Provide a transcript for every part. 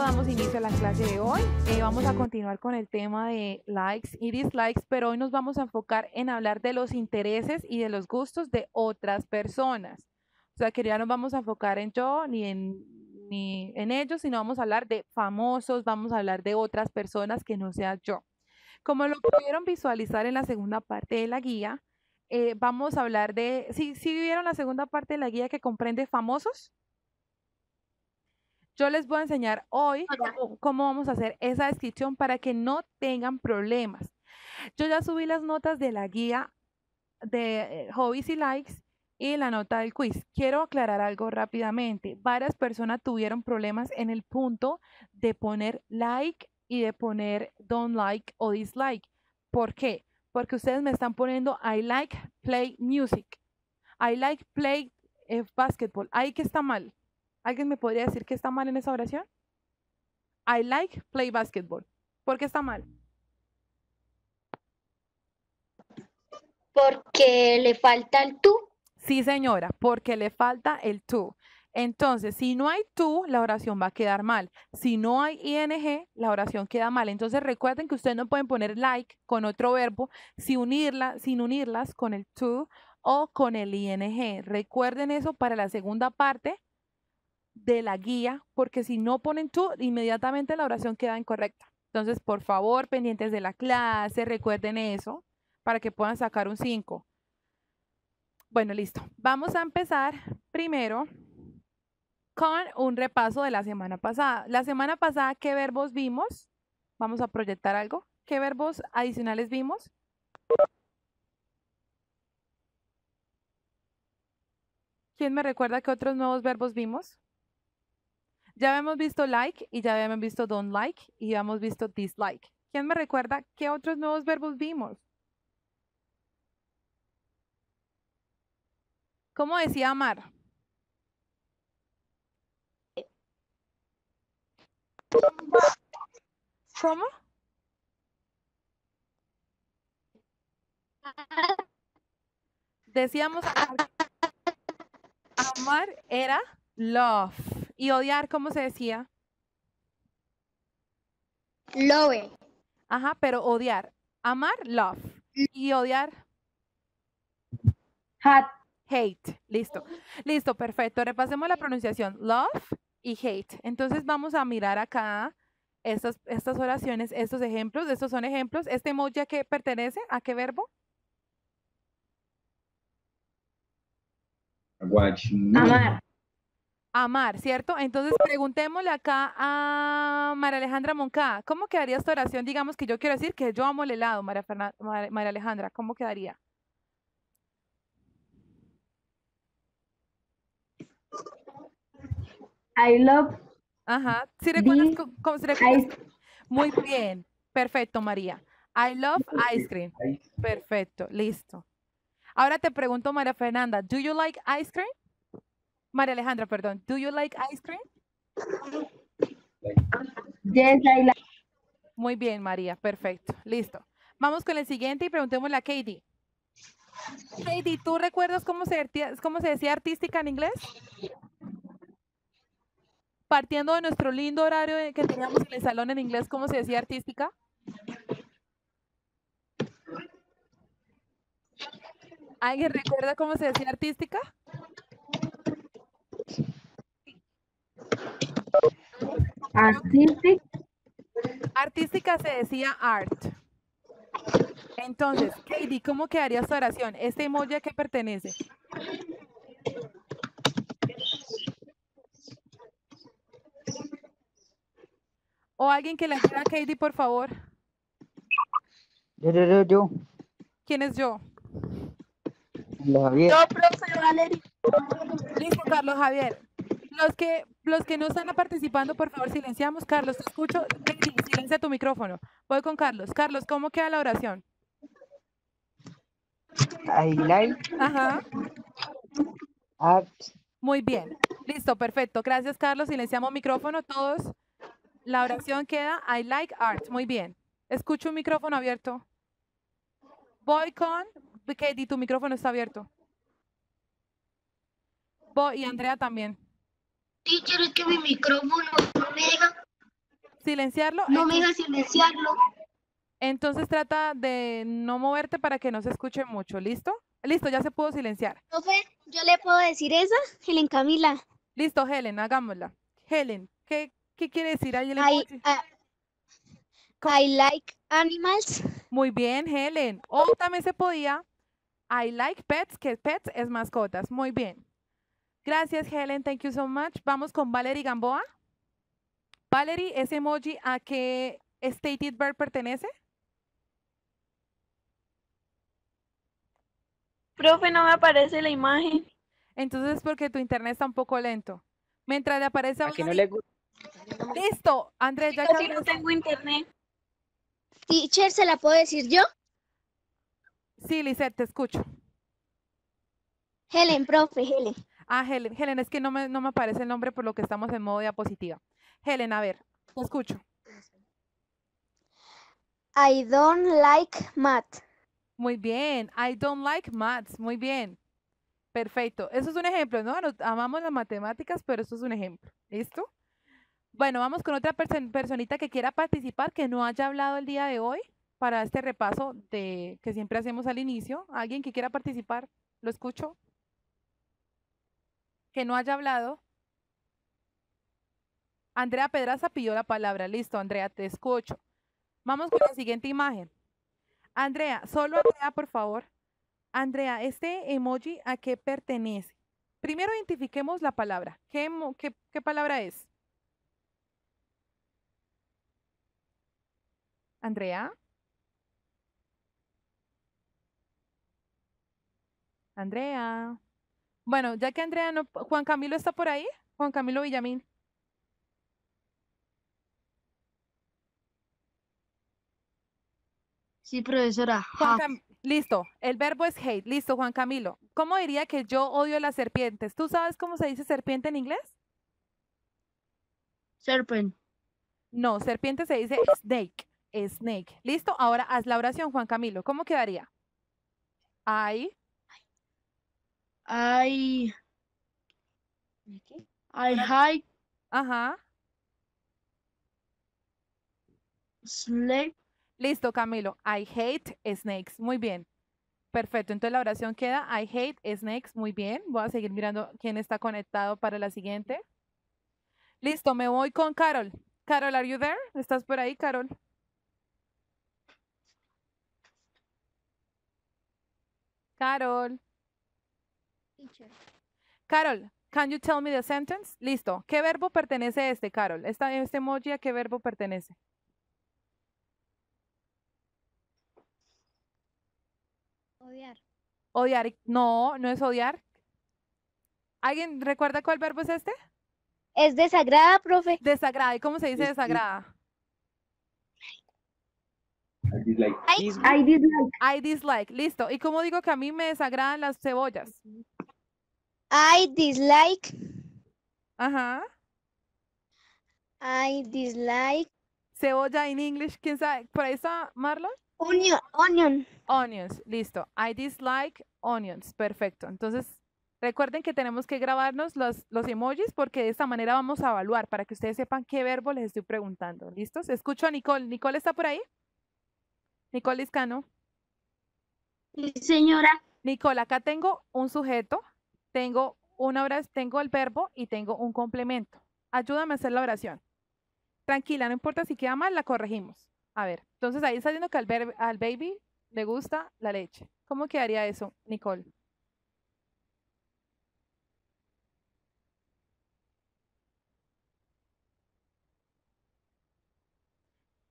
Damos inicio a la clase de hoy. Eh, vamos a continuar con el tema de likes y dislikes, pero hoy nos vamos a enfocar en hablar de los intereses y de los gustos de otras personas. O sea, que ya no vamos a enfocar en yo ni en, ni en ellos, sino vamos a hablar de famosos, vamos a hablar de otras personas que no sea yo. Como lo pudieron visualizar en la segunda parte de la guía, eh, vamos a hablar de, si ¿sí, vieron la segunda parte de la guía que comprende famosos? Yo les voy a enseñar hoy cómo, vamos a hacer esa descripción para que no tengan problemas. Yo ya subí las notas de la guía de eh, hobbies y likes y la nota del quiz. Quiero aclarar algo rápidamente. Varias personas tuvieron problemas en el punto de poner like y de poner don't like o dislike. ¿Por qué? Porque ustedes me están poniendo I like play music. I like play eh, basketball. Ahí que está mal. ¿Alguien me podría decir qué está mal en esa oración? I like play basketball. ¿Por qué está mal? Porque le falta el tú. Sí, señora, porque le falta el tú. Entonces, si no hay tú, la oración va a quedar mal. Si no hay ing, la oración queda mal. Entonces, recuerden que ustedes no pueden poner like con otro verbo sin, unirla, sin unirlas con el to o con el ing. Recuerden eso para la segunda parte de la guía, porque si no ponen tú, inmediatamente la oración queda incorrecta. Entonces, por favor, pendientes de la clase, recuerden eso para que puedan sacar un 5. Bueno, listo. Vamos a empezar primero con un repaso de la semana pasada. La semana pasada, ¿qué verbos vimos? Vamos a proyectar algo. ¿Qué verbos adicionales vimos? ¿Quién me recuerda qué otros nuevos verbos vimos? Ya habíamos visto like y ya habíamos visto don't like y ya hemos visto dislike. ¿Quién me recuerda qué otros nuevos verbos vimos? ¿Cómo decía amar? ¿Cómo? Decíamos amar era love. ¿Y odiar cómo se decía? Love. Ajá, pero odiar. Amar, love. Y odiar. Hate. Hate. Listo. Listo, perfecto. Repasemos la pronunciación. Love y hate. Entonces vamos a mirar acá estas, estas oraciones, estos ejemplos. Estos son ejemplos. ¿Este emoji a qué pertenece? ¿A qué verbo? Amar. Amar, ¿cierto? Entonces preguntémosle acá a María Alejandra Moncada, ¿cómo quedaría esta oración? Digamos que yo quiero decir que yo amo el helado, María, María Alejandra, ¿cómo quedaría? I love. Ajá. ¿Sí recuerdas cómo, se recuerda? Muy bien. Perfecto, María. I love ice cream. Perfecto. Listo. Ahora te pregunto, María Fernanda, ¿do you like ice cream? María Alejandra, perdón. ¿Do you like ice cream? Yes, I like. Muy bien, María. Perfecto. Listo. Vamos con el siguiente y preguntémosle a Katie. Katie, ¿tú recuerdas cómo se, cómo se decía artística en inglés? Partiendo de nuestro lindo horario que teníamos en el salón en inglés, ¿cómo se decía artística? ¿Alguien recuerda cómo se decía artística? Artística. Artística se decía art. Entonces, Katie, ¿cómo quedaría esta oración? ¿Este emoji a qué pertenece? ¿O alguien que la quiera a Katie, por favor? Yo, yo, yo, yo. ¿Quién es yo? Yo, profe Valeria. Listo, Carlos Javier. Los que, los que no están participando, por favor, silenciamos. Carlos, te escucho. Silencia tu micrófono. Voy con Carlos. Carlos, ¿cómo queda la oración? I like Ajá. art. Muy bien. Listo, perfecto. Gracias, Carlos. Silenciamos micrófono todos. La oración queda I like art. Muy bien. Escucho un micrófono abierto. Voy con Katie, tu micrófono está abierto. Voy y Andrea también. Teacher, es que mi micrófono no me deja, Silenciarlo. no me deja silenciarlo. Entonces trata de no moverte para que no se escuche mucho. ¿Listo? Listo, ya se pudo silenciar. Profe, yo le puedo decir esa, Helen Camila. Listo, Helen, hagámosla. Helen, ¿qué, qué quiere decir ahí el I, emoji? ah, I like animals. Muy bien, Helen. O también se podía. I like pets, que pets es mascotas. Muy bien. Gracias, Helen. Thank you so much. Vamos con Valerie Gamboa. Valerie, ¿ese emoji a qué stated verb pertenece? Profe, no me aparece la imagen. Entonces es porque tu internet está un poco lento. Mientras le aparece a A que no le gusta. Listo, Andrés, ya que Casi no tengo internet. Teacher, ¿se la puedo decir yo? Sí, Lisette, te escucho. Helen, profe, Helen. Ah, Helen, Helen, es que no me, no me aparece el nombre por lo que estamos en modo diapositiva. Helen, a ver, te escucho. I don't like math. Muy bien. I don't like maths. Muy bien. Perfecto. Eso es un ejemplo, ¿no? Nos- amamos las matemáticas, pero eso es un ejemplo. ¿Listo? Bueno, vamos con otra perso- personita que quiera participar, que no haya hablado el día de hoy para este repaso de que siempre hacemos al inicio. ¿Alguien que quiera participar? ¿Lo escucho? Que no haya hablado. Andrea Pedraza pidió la palabra. Listo, Andrea, te escucho. Vamos con la siguiente imagen. Andrea, solo Andrea, por favor. Andrea, ¿este emoji a qué pertenece? Primero identifiquemos la palabra. ¿Qué, qué, qué palabra es? Andrea. Andrea. Bueno, ya que Andrea no... Juan Camilo está por ahí. Juan Camilo Villamín. Sí, profesora. Juan Cam- Listo, el verbo es hate. Listo, Juan Camilo. ¿Cómo diría que yo odio las serpientes? ¿Tú sabes cómo se dice serpiente en inglés? Serpent. No, serpiente se dice snake. Snake. Listo, ahora haz la oración, Juan Camilo. ¿Cómo quedaría? I, I. I hike ajá. slave. Listo, Camilo. I hate snakes. Muy bien. Perfecto. Entonces la oración queda I hate snakes. Muy bien. Voy a seguir mirando quién está conectado para la siguiente. Listo, me voy con Carol. Carol, are you there? ¿Estás por ahí, Carol? Carol. Carol, can you tell me the sentence? Listo. ¿Qué verbo pertenece este, Carol? Esta, este emoji, ¿a qué verbo pertenece? Odiar. Odiar. No, no es odiar. ¿Alguien recuerda cuál verbo es este? Es desagrada, profe. Desagrada. ¿Y cómo se dice desagrada? I dislike. I dislike. Listo. ¿Y cómo digo que a mí me desagradan las cebollas? I dislike. Ajá. I dislike. Cebolla en English. ¿Quién sabe? ¿Por ahí está Marlon? Onion. Onion. Onions. Listo. I dislike onions. Perfecto. Entonces, recuerden que tenemos que grabarnos los, los emojis porque de esta manera vamos a evaluar para que ustedes sepan qué verbo les estoy preguntando. ¿Listos? Escucho a Nicole. ¿Nicole está por ahí? Nicole Liscano. Sí, señora. Nicole, acá tengo un sujeto, tengo una oración, tengo el verbo y tengo un complemento. Ayúdame a hacer la oración. Tranquila, no importa si queda mal, la corregimos. A ver, entonces ahí está diciendo que al, ver- al baby le gusta la leche. ¿Cómo quedaría eso, Nicole?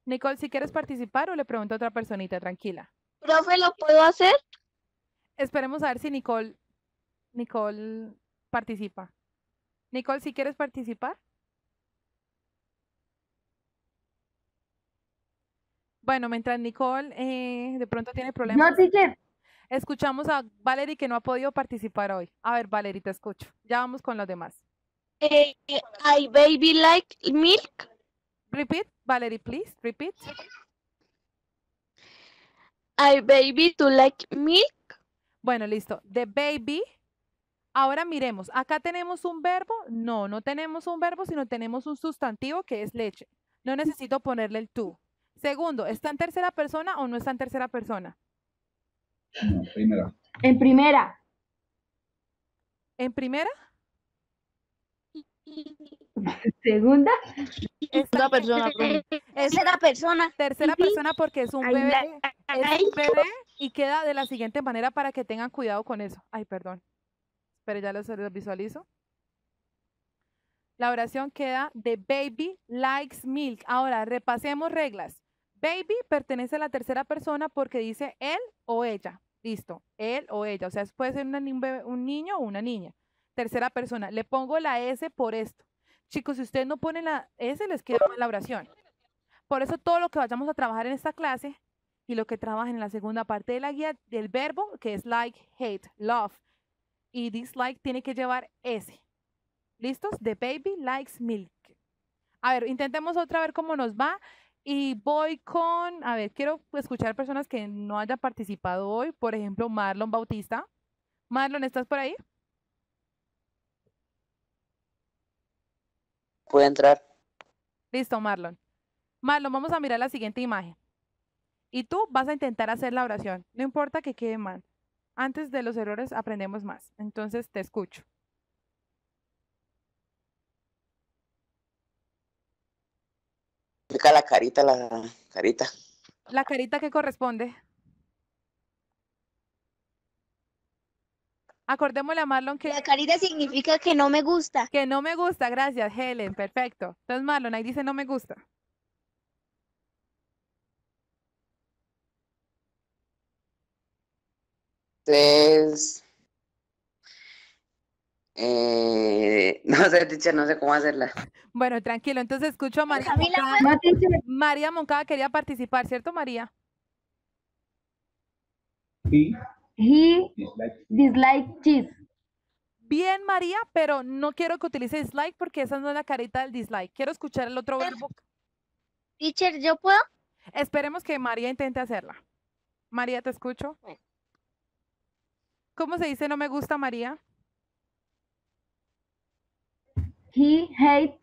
Nicole, si quieres participar o le pregunto a otra personita, tranquila. Profe, ¿lo puedo hacer? Esperemos a ver si Nicole, Nicole participa. Nicole, si quieres participar. Bueno, mientras Nicole eh, de pronto tiene problemas, No, teacher. escuchamos a Valerie que no ha podido participar hoy. A ver, Valerie, te escucho. Ya vamos con los demás. Eh, I baby like milk. Repeat, Valerie, please. Repeat. I baby to like milk. Bueno, listo. The baby, Ahora miremos, acá tenemos un verbo. No, no tenemos un verbo, sino tenemos un sustantivo que es leche. No necesito ponerle el tú. Segundo, ¿está en tercera persona o no está en tercera persona? No, primera. En primera. En primera, Segunda. Segunda persona, Tercera persona. tercera persona porque es un Ay, bebé, es un bebé y queda de la siguiente manera para que tengan cuidado con eso. Ay, perdón. Pero ya los, visualizo. La oración queda de baby likes milk. Ahora, repasemos reglas. Baby pertenece a la tercera persona porque dice él o ella. Listo, él o ella. O sea, puede ser un, niño o una niña. Tercera persona. Le pongo la S por esto. Chicos, si ustedes no ponen la S, les queda mal la oración. Por eso todo lo que vayamos a trabajar en esta clase y lo que trabajen en la segunda parte de la guía del verbo, que es like, hate, love y dislike, tiene que llevar S. ¿Listos? The baby likes milk. A ver, intentemos otra vez cómo nos va. Y voy con, a ver, quiero escuchar personas que no hayan participado hoy. Por ejemplo, Marlon Bautista. Marlon, ¿estás por ahí? Puede entrar. Listo, Marlon. Marlon, vamos a mirar la siguiente imagen. Y tú vas a intentar hacer la oración. No importa que quede mal. Antes de los errores aprendemos más. Entonces te escucho. La carita, la carita. La carita que corresponde. Acordémosle a Marlon que, La carita significa que no me gusta. que no me gusta. Gracias, Helen. Perfecto. Entonces, Marlon, ahí dice no me gusta. Entonces, eh, no sé, teacher, no sé cómo hacerla. Bueno, tranquilo. Entonces escucho a María Camila, Moncada. María Moncada quería participar, ¿cierto, María? He He dislikes dislike cheese. Bien, María, pero no quiero que utilice dislike porque esa no es la carita del dislike. Quiero escuchar el otro verbo. Teacher, ¿yo puedo? Esperemos que María intente hacerla. María, te escucho. Bueno. ¿Cómo se dice no me gusta, María? He hates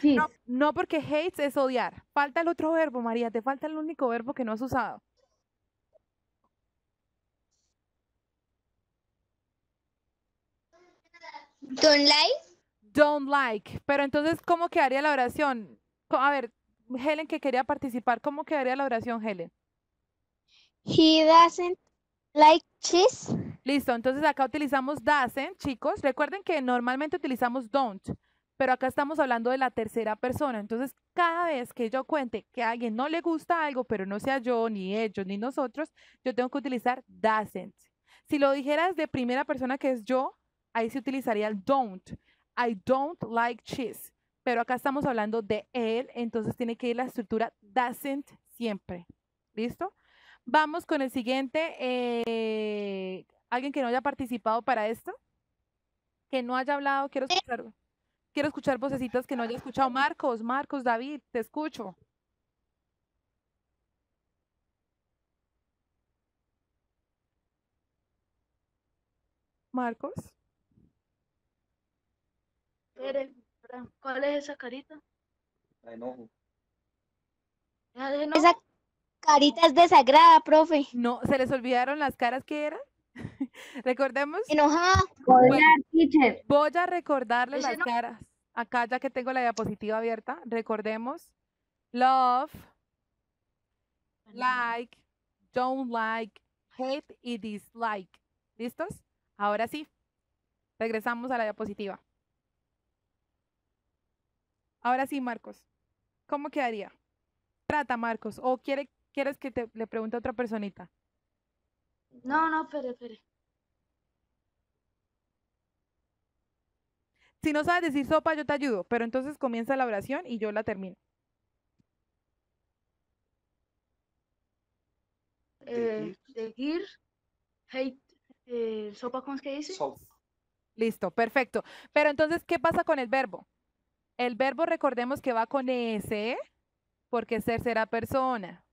cheese. No, no porque hates es odiar. Falta el otro verbo, María. Te falta el único verbo que no has usado. Don't like. Don't like. Pero entonces, ¿cómo quedaría la oración? A ver, Helen que quería participar, ¿cómo quedaría la oración, Helen? He doesn't like cheese. Listo, entonces acá utilizamos doesn't, chicos. Recuerden que normalmente utilizamos don't, pero acá estamos hablando de la tercera persona. Entonces, cada vez que yo cuente que a alguien no le gusta algo, pero no sea yo, ni ellos, ni nosotros, yo tengo que utilizar doesn't. Si lo dijeras de primera persona que es yo, ahí se utilizaría el don't. I don't like cheese. Pero acá estamos hablando de él, entonces tiene que ir la estructura doesn't siempre. ¿Listo? Vamos con el siguiente. eh, ¿Alguien que no haya participado para esto? Que no haya hablado, quiero escuchar, quiero escuchar vocecitas que no haya escuchado. Marcos, Marcos, David, te escucho. Marcos. ¿Cuál es esa carita? enojo. Esa carita es desagrada, profe. No, ¿se les olvidaron las caras que eran? Recordemos. Enojada. Bueno, teacher. Voy a recordarles las no- caras. Acá, ya que tengo la diapositiva abierta, recordemos. Love, like, don't like, hate y dislike. ¿Listos? Ahora sí. Regresamos a la diapositiva. Ahora sí, Marcos. ¿Cómo quedaría? Trata, Marcos. ¿O quiere, quieres que te, le pregunte a otra personita? No, no, espere, espere. Si no sabes decir sopa, yo te ayudo. Pero entonces comienza la oración y yo la termino. Eh, seguir. Hate. Eh, ¿Sopa cómo es que dice? Listo, perfecto. Pero entonces, ¿qué pasa con el verbo? El verbo recordemos que va con S porque es tercera persona.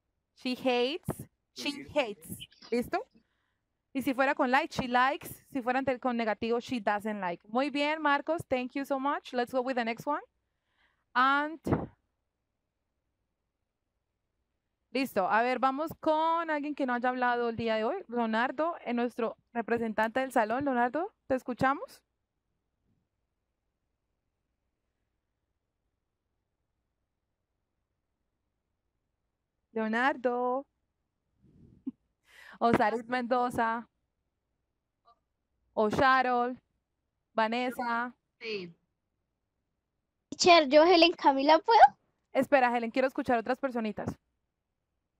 She hates, she hates. ¿Listo? Y si fuera con like, she likes. Si fuera con negativo, she doesn't like. Muy bien, Marcos. Thank you so much. Let's go with the next one. And. Listo. A ver, vamos con alguien que no haya hablado el día de hoy. Leonardo, nuestro representante del salón. Leonardo, ¿te escuchamos? Leonardo. Osaris Mendoza. O Sharol. Vanessa. Teacher, yo, Helen Camila, ¿puedo? Espera, Helen, quiero escuchar otras personitas.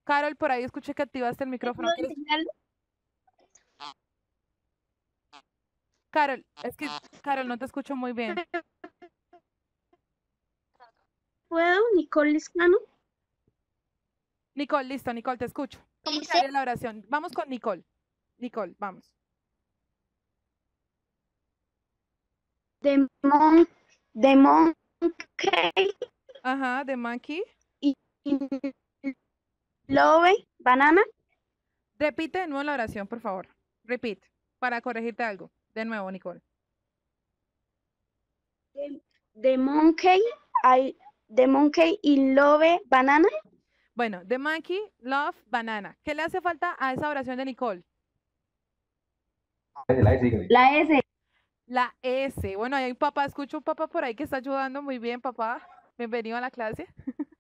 Carol, por ahí escuché que activaste el micrófono. ¿Puedo ¿Quieres- enseñarlo? Carol, es que, Carol, no te escucho muy bien. ¿Puedo, Nicole Lescano? Nicole, listo, Nicole, te escucho. ¿Cómo quedaría la oración? Vamos con Nicole. Nicole, vamos. The mon the monkey Ajá, de Monkey. love banana. Repite de nuevo la oración, por favor. Repeat, para corregirte algo. De nuevo, Nicole. The monkey I the monkey in love banana. Bueno, the monkey love banana. ¿Qué le hace falta a esa oración de Nicole? La S, dígale. La S. La S. Bueno, ahí hay un papá, escucho un papá por ahí que está ayudando. Muy bien, papá. Bienvenido a la clase.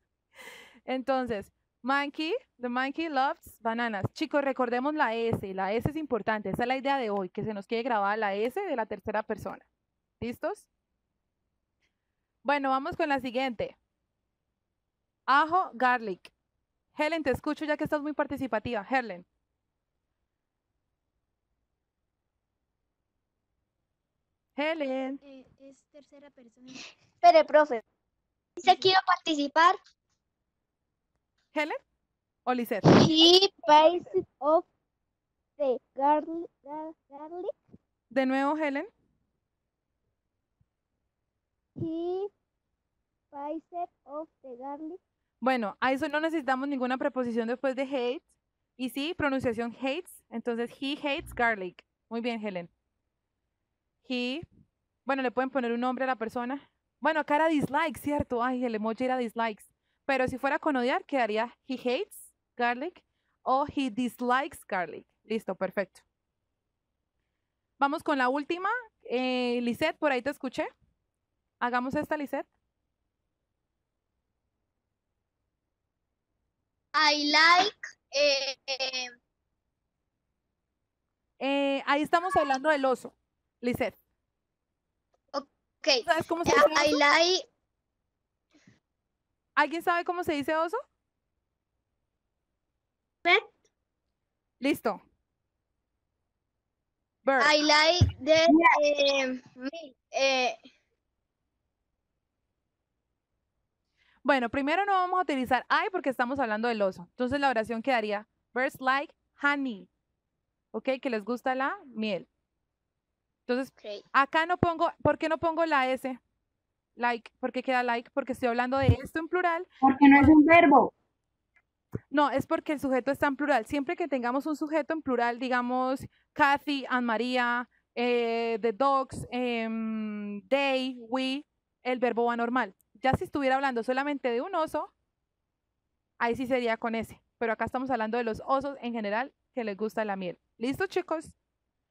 Entonces, monkey, the monkey loves bananas. Chicos, recordemos la S. La S es importante. Esa es la idea de hoy, que se nos quede grabada la S de la tercera persona. ¿Listos? Bueno, vamos con la siguiente. Ajo, garlic. Helen, te escucho ya que estás muy participativa. Helen. Helen. es tercera persona. Espere, profe. Dice quiero participar. Helen o Lisette. He it of the garlic. gar- garlic. De nuevo, Helen. He it of the garlic. Bueno, a eso no necesitamos ninguna preposición después de hate. Y sí, pronunciación hates. Entonces, he hates garlic. Muy bien, Helen. He. Bueno, le pueden poner un nombre a la persona. Bueno, acá era dislike, ¿cierto? Ay, el emoji era dislikes. Pero si fuera con odiar, quedaría he hates garlic o he dislikes garlic. Listo, perfecto. Vamos con la última. Eh, Lisette, por ahí te escuché. Hagamos esta, Lisette. I like. eh, eh, Eh, ahí estamos hablando del oso, Lisette. okay. ¿Sabes cómo se dice I like. ¿Alguien sabe cómo se dice oso? Pet. Listo. Bird. I like the. eh, milk, eh, Bueno, primero no vamos a utilizar I porque estamos hablando del oso. Entonces la oración quedaría birds like honey. ¿Ok? Que les gusta la miel. Entonces, okay. acá no pongo, ¿por qué no pongo la S? Like, ¿por qué queda like? Porque estoy hablando de esto en plural Porque no es un verbo. No, es porque el sujeto está en plural. Siempre que tengamos un sujeto en plural, digamos Kathy, Anne María, eh, the dogs, em, they, we, el verbo va normal. Ya si estuviera hablando solamente de un oso, ahí sí sería con ese. Pero acá estamos hablando de los osos en general que les gusta la miel. ¿Listo, chicos?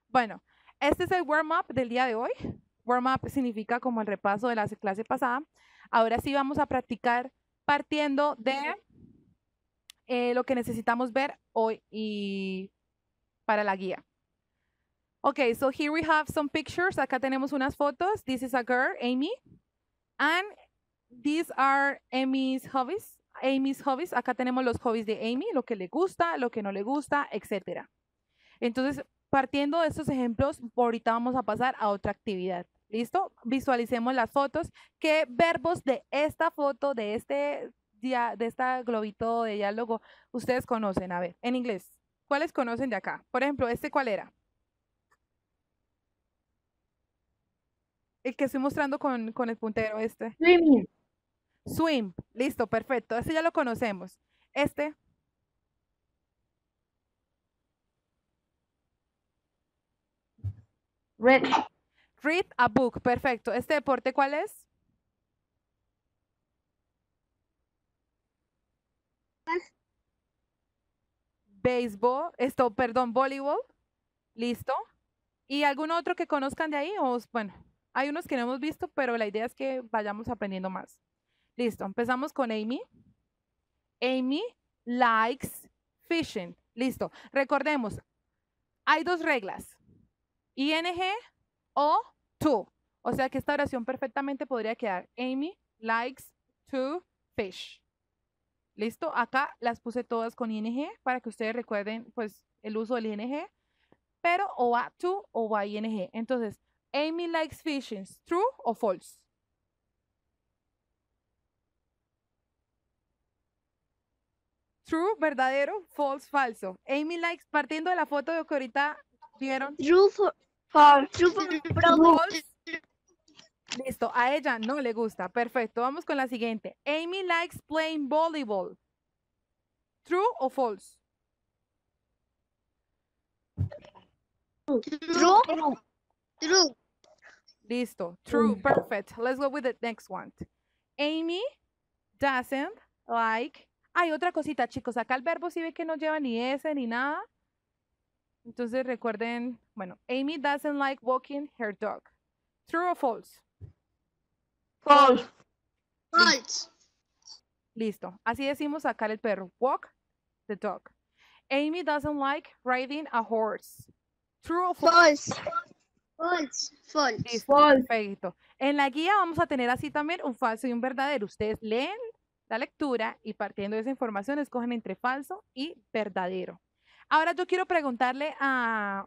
Bueno, este es el warm-up del día de hoy. Warm-up significa como el repaso de la clase pasada. Ahora sí vamos a practicar partiendo de eh, lo que necesitamos ver hoy y para la guía. Okay, so here we have some pictures. Acá tenemos unas fotos. This is a girl, Amy. And these are Amy's hobbies. Amy's hobbies. Acá tenemos los hobbies de Amy, lo que le gusta, lo que no le gusta, etc. Entonces, partiendo de estos ejemplos, ahorita vamos a pasar a otra actividad. ¿Listo? Visualicemos las fotos. ¿Qué verbos de esta foto, de este de esta globito de diálogo ustedes conocen? A ver, en inglés. ¿Cuáles conocen de acá? Por ejemplo, ¿este cuál era? El que estoy mostrando con, con el puntero, este. Swim. Listo, perfecto. Este ya lo conocemos. Este. Red. Read a book. Perfecto. ¿Este deporte cuál es? Béisbol. Esto, perdón, voleibol. Listo. ¿Y algún otro que conozcan de ahí? O, bueno, hay unos que no hemos visto, pero la idea es que vayamos aprendiendo más. Listo. Empezamos con Amy. Amy likes fishing. Listo. Recordemos, hay dos reglas. ING o to. O sea que esta oración perfectamente podría quedar Amy likes to fish. ¿Listo? Acá las puse todas con ing para que ustedes recuerden pues el uso del ing, pero o va to o va ing. Entonces, Amy likes fishing. ¿True o false? True, verdadero, false, falso. Amy likes, partiendo de la foto de que ahorita vieron, True false. True False. Listo, a ella no le gusta. Perfecto, vamos con la siguiente. Amy likes playing volleyball. True o false? True. True. Listo, true, perfect. Let's go with the next one. Amy doesn't like. Hay otra cosita, chicos. Acá el verbo sí ve que no lleva ni S ni nada. Entonces recuerden, bueno, Amy doesn't like walking her dog. True or false? False. False. Listo. Así decimos sacar el perro. Walk the dog. Amy doesn't like riding a horse. True or false? False. False. False. Listo, perfecto. En la guía vamos a tener así también un falso y un verdadero. Ustedes leen la lectura y partiendo de esa información escogen entre falso y verdadero. Ahora yo quiero preguntarle a,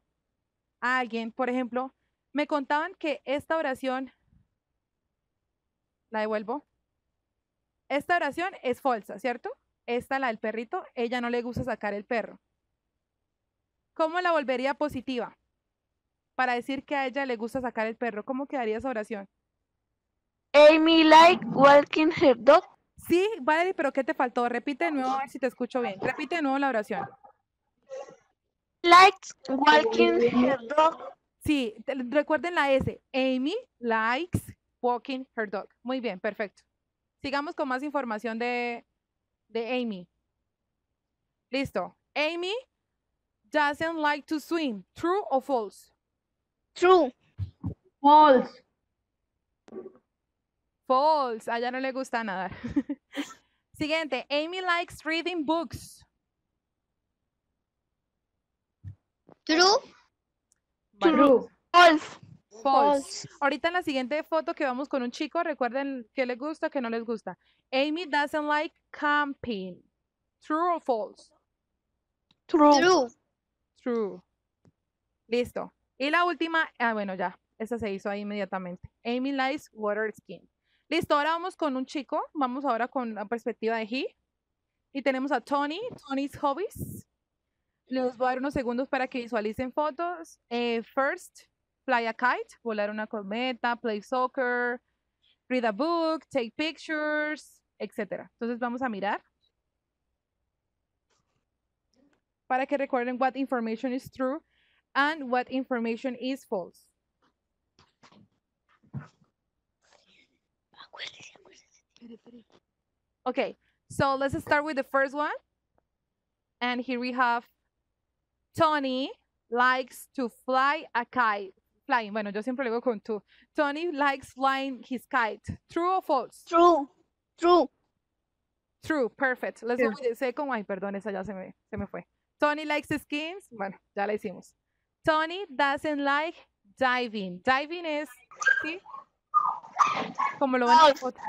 alguien, por ejemplo, me contaban que esta oración, la devuelvo, esta oración es falsa, ¿cierto? Esta, la del perrito, ella no le gusta sacar el perro. ¿Cómo la volvería positiva? Para decir que a ella le gusta sacar el perro, ¿cómo quedaría esa oración? Amy like walking her dog. Sí, Valerie, pero ¿qué te faltó? Repite de nuevo a ver si te escucho bien. Repite de nuevo la oración. Likes walking her dog. Sí, te- recuerden la S. Amy likes walking her dog. Muy bien, perfecto. Sigamos con más información de, de Amy. Listo. Amy doesn't like to swim. True or false? True. False. False. A ella no le gusta nadar. Siguiente. Amy likes reading books. True. Bueno, True. False. False. Ahorita en la siguiente foto que vamos con un chico, recuerden qué les gusta, qué no les gusta. Amy doesn't like camping. True or false? True. True. True. Listo. Y la última, ah, bueno, ya, esa se hizo ahí inmediatamente. Amy likes water skin. Listo, ahora vamos con un chico. Vamos ahora con la perspectiva de he. Y tenemos a Tony, Tony's hobbies. Les voy a dar unos segundos para que visualicen fotos. Eh, first, fly a kite, volar una cometa, play soccer, read a book, take pictures, etc. Entonces vamos a mirar. Para que recuerden what information is true and what information is false. Okay, so let's start with the first one. And here we have Tony likes to fly a kite. Flying, bueno, yo siempre le digo con tú. Tony likes flying his kite. True or false? True. True. True, perfect. Let's go with the second one. Ay, perdón, esa ya se me, se me fue. Tony likes skins. Bueno, ya la hicimos. Tony doesn't like diving. Diving es, ¿sí? Como lo ven en la foto.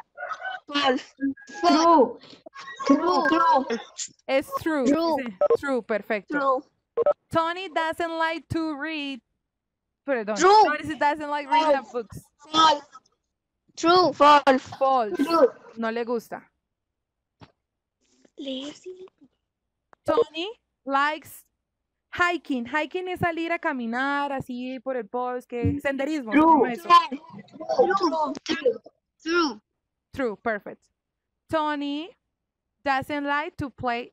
False. False. True. True. Es true. True. True, perfecto. True. Tony doesn't like to read. Perdón. True. Tony doesn't like reading False. books. False. True. False. False. True. No le gusta. Tony likes hiking. Hiking es salir a caminar así por el bosque. Senderismo. True. True. True. True. True, perfect. Tony doesn't like to play.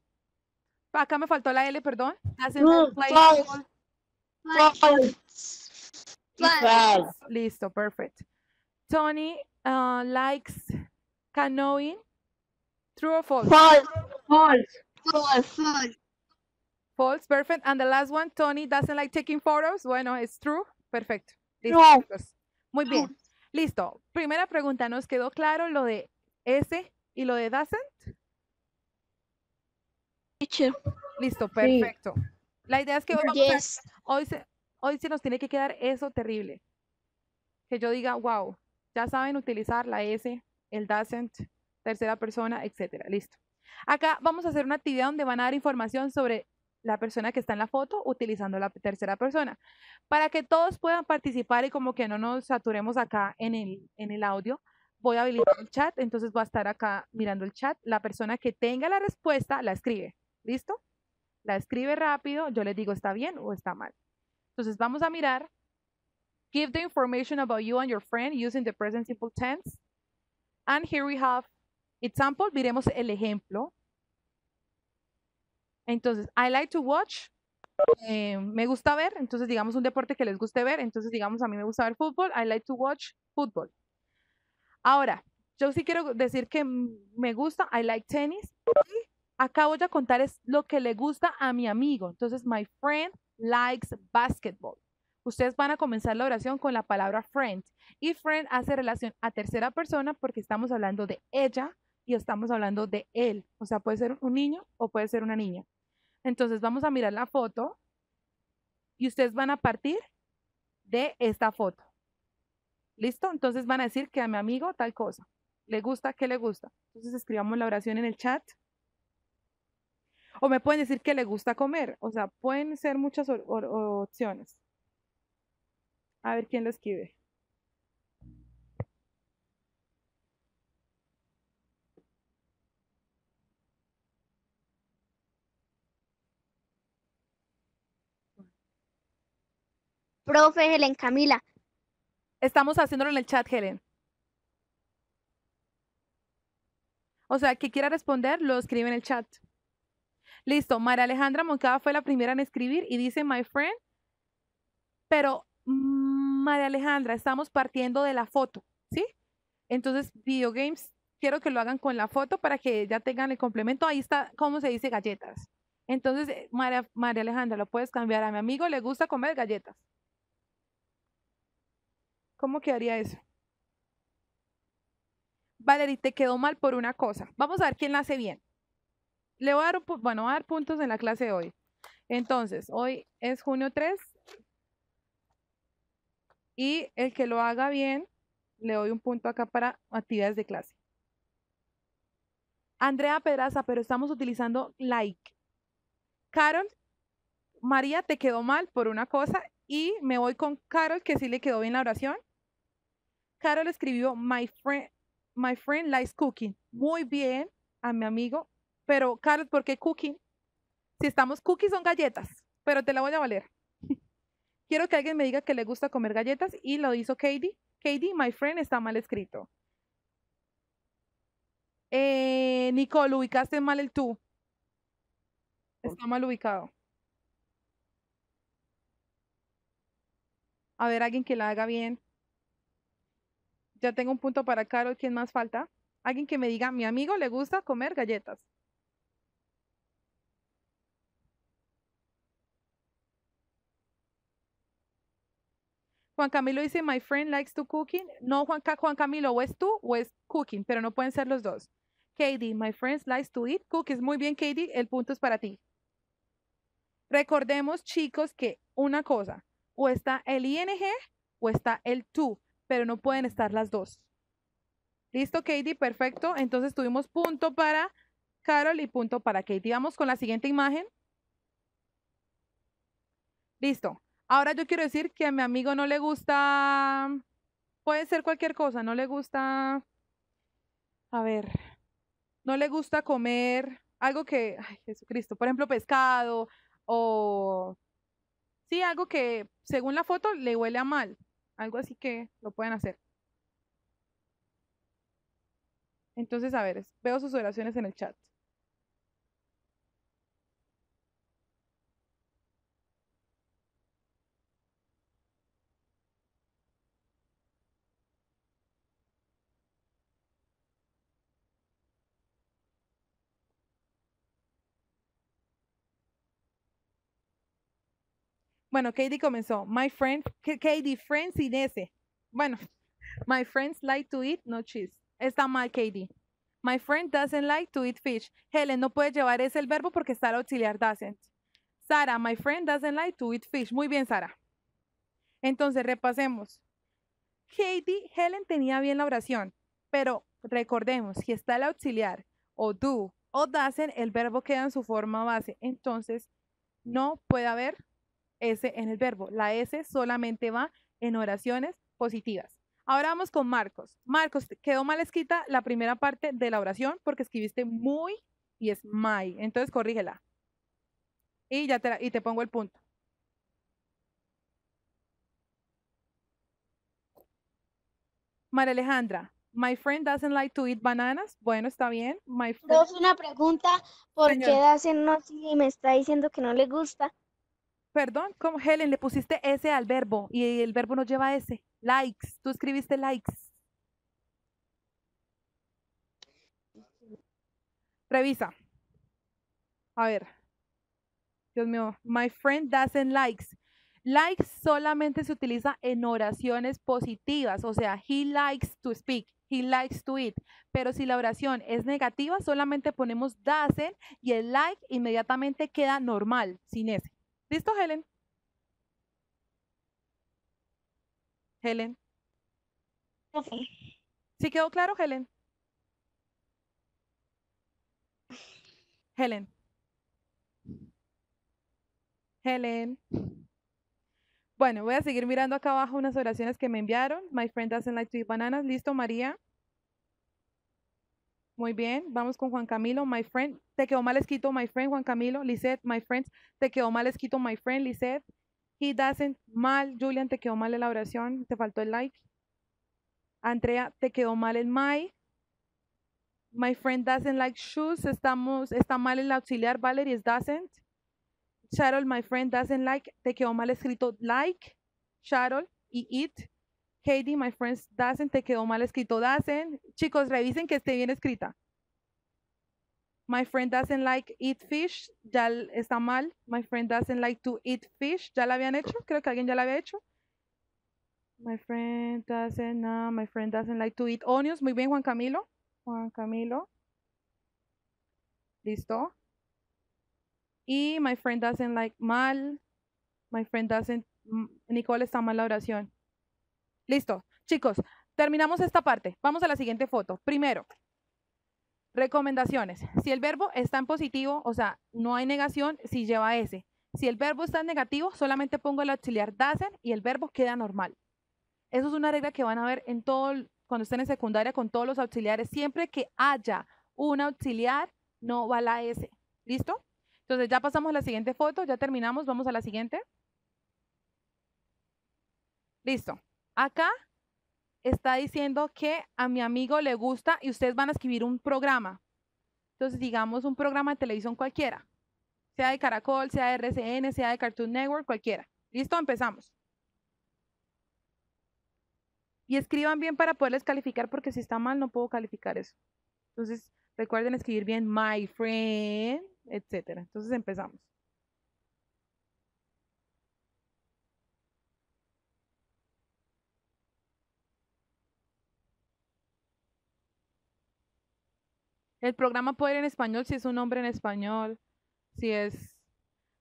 Acá me faltó la L, perdón. Doesn't like True, to play. False. Listo, perfect. Tony uh, likes canoeing. True or false? False. False. False. False. False, perfect. And the last one, Tony doesn't like taking photos. Bueno, it's true. Perfecto. Listo, No. chicos. Muy bien. Listo. Primera pregunta, ¿nos quedó claro lo de ese y lo de doesn't? Teacher. Listo, perfecto. La idea es que hoy, vamos a- hoy, se, hoy se nos tiene que quedar eso terrible. Que yo diga, wow, ya saben utilizar la S, el doesn't, tercera persona, etcétera. Listo. Acá vamos a hacer una actividad donde van a dar información sobre la persona que está en la foto utilizando la tercera persona. Para que todos puedan participar y como que no nos saturemos acá en el, en el audio, voy a habilitar el chat, entonces voy a estar acá mirando el chat. La persona que tenga la respuesta la escribe. ¿Listo? La escribe rápido, yo les digo está bien o está mal. Entonces vamos a mirar. Give the information about you and your friend using the present simple tense. And here we have example. Miremos el ejemplo. Entonces, I like to watch. eh, me gusta ver. Entonces, digamos un deporte que les guste ver. Entonces, digamos, a mí me gusta ver fútbol. I like to watch football. Ahora, yo sí quiero decir que me gusta. I like tennis. Y acá voy a contar es lo que le gusta a mi amigo. Entonces, my friend likes basketball. Ustedes van a comenzar la oración con la palabra friend. Y friend hace relación a tercera persona porque estamos hablando de ella y estamos hablando de él. O sea, puede ser un niño o puede ser una niña. Entonces, vamos a mirar la foto y ustedes van a partir de esta foto. ¿Listo? Entonces van a decir que a mi amigo tal cosa. ¿Le gusta? ¿Qué le gusta? Entonces escribamos la oración en el chat. O me pueden decir que le gusta comer. O sea, pueden ser muchas opciones. A ver quién lo escribe. Profe Helen Camila. Estamos haciéndolo en el chat, Helen. O sea, que quiera responder, lo escribe en el chat. Listo. María Alejandra Moncada fue la primera en escribir y dice, my friend. Pero, mm, María Alejandra, estamos partiendo de la foto, ¿sí? Entonces, video games, quiero que lo hagan con la foto para que ya tengan el complemento. Ahí está, ¿cómo se dice galletas? Entonces, eh, María, María Alejandra, lo puedes cambiar. A mi amigo le gusta comer galletas. ¿Cómo quedaría eso? Valerie, te quedó mal por una cosa. Vamos a ver quién la hace bien. Le voy a dar, un bueno, voy a dar puntos en la clase de hoy. Entonces, hoy es junio 3. Y el que lo haga bien, le doy un punto acá para actividades de clase. Andrea Pedraza, pero estamos utilizando like. Carol, María, te quedó mal por una cosa. Y me voy con Carol, que sí le quedó bien la oración. Carol escribió, my friend, my friend likes cooking. Muy bien, a mi amigo. Pero, Carol, ¿por qué cooking? Si estamos cookies son galletas, pero te la voy a valer. Quiero que alguien me diga que le gusta comer galletas y lo hizo Katie. Katie, my friend, está mal escrito. Eh, Nicole, ubicaste mal el tú. Está mal ubicado. A ver, alguien que la haga bien. Ya tengo un punto para Carol. ¿Quién más falta? Alguien que me diga, mi amigo le gusta comer galletas. Juan Camilo dice, my friend likes to cooking. No, Juan, Juan Camilo, o es tú o es cooking, pero no pueden ser los dos. Katie, my friend likes to eat cookies. Muy bien, Katie, el punto es para ti. Recordemos, chicos, que una cosa, o está el ing o está el tú, pero no pueden estar las dos. ¿Listo, Katie? Perfecto. Entonces tuvimos punto para Carol y punto para Katie. Vamos con la siguiente imagen. Listo. Ahora yo quiero decir que a mi amigo no le gusta, puede ser cualquier cosa, no le gusta, a ver, no le gusta comer algo que, ay, Jesucristo, por ejemplo, pescado o, sí, algo que según la foto le huele a mal, algo así que lo pueden hacer. Entonces, a ver, veo sus oraciones en el chat. Bueno, Katie comenzó. My friend, Katie, friends sin S. Bueno, my friends like to eat no cheese. Está mal, Katie. My friend doesn't like to eat fish. Helen, no puede llevar ese el verbo porque está el auxiliar doesn't. Sara, my friend doesn't like to eat fish. Muy bien, Sara. Entonces, repasemos. Katie, Helen tenía bien la oración, pero recordemos, si está el auxiliar o do o doesn't, el verbo queda en su forma base. Entonces, no puede haber S en el verbo. La S solamente va en oraciones positivas. Ahora vamos con Marcos. Marcos, quedó mal escrita la primera parte de la oración porque escribiste muy y es my. Entonces, corrígela. Y ya te, la- y te pongo el punto. María Alejandra, my friend doesn't like to eat bananas. Bueno, está bien. My friend, Profe, una pregunta, ¿por qué no si me está diciendo que no le gusta? Perdón, ¿cómo? Helen, le pusiste S al verbo y el verbo no lleva S. Likes, tú escribiste likes. Revisa. A ver. Dios mío, my friend doesn't likes. Likes solamente se utiliza en oraciones positivas, o sea, he likes to speak, he likes to eat. Pero si la oración es negativa, solamente ponemos doesn't y el like inmediatamente queda normal, sin S. ¿Listo, Helen? Helen. Profe, ¿Sí quedó claro, Helen? Helen. Helen. Bueno, voy a seguir mirando acá abajo unas oraciones que me enviaron. My friend doesn't like to eat bananas. ¿Listo, María? Muy bien. Vamos con Juan Camilo. My friend. Te quedó mal escrito, my friend, Juan Camilo. Lisette, my friends. Te quedó mal escrito, my friend, Lisette. He doesn't. Mal. Julian, te quedó mal la oración. Te faltó el like. Andrea, te quedó mal el my. My friend doesn't like shoes. Estamos, está mal el auxiliar. Valerie es doesn't. Charol, my friend doesn't like. Te quedó mal escrito like. Charol y eat. Katie, my friend doesn't. Te quedó mal escrito doesn't. Chicos, revisen que esté bien escrita. My friend doesn't like eat fish. Ya está mal. My friend doesn't like to eat fish. ¿Ya la habían hecho? Creo que alguien ya la había hecho. My friend doesn't, my friend doesn't like to eat onions. Muy bien, Juan Camilo. Juan Camilo. Listo. Y my friend doesn't like mal. My friend doesn't, mm, Nicole está mal la oración. Listo. Chicos, terminamos esta parte. Vamos a la siguiente foto. Primero, recomendaciones. Si el verbo está en positivo, o sea, no hay negación si lleva S. Si el verbo está en negativo, solamente pongo el auxiliar doesn't y el verbo queda normal. Eso es una regla que van a ver en todo, cuando estén en secundaria con todos los auxiliares. Siempre que haya un auxiliar, no va la S. ¿Listo? Entonces ya pasamos a la siguiente foto, ya terminamos, vamos a la siguiente. Listo. Acá está diciendo que a mi amigo le gusta y ustedes van a escribir un programa. Entonces, digamos un programa de televisión cualquiera, sea de Caracol, sea de RCN, sea de Cartoon Network, cualquiera. ¿Listo? Empezamos. Y escriban bien para poderles calificar, porque si está mal no puedo calificar eso. Entonces, recuerden escribir bien my friend, etcétera. Entonces, empezamos. El programa puede ir en español si es un nombre en español, si es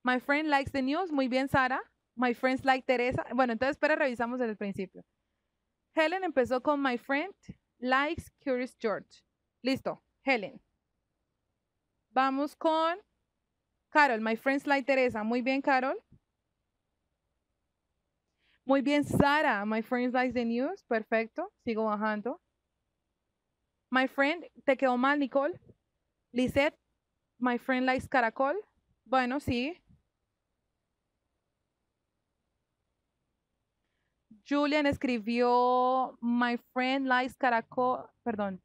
My friend likes the news, muy bien Sara. My friends like Teresa. Bueno, entonces espera, revisamos desde el principio. Helen empezó con My friend likes Curious George. Listo, Helen. Vamos con Carol. My friends like Teresa. Muy bien, Carol. Muy bien, Sara. My friends like the news. Perfecto. Sigo bajando. My friend, te quedó mal, Nicole. Lisette, my friend likes caracol. Bueno, sí. Julian escribió my friend likes caracol. Perdón.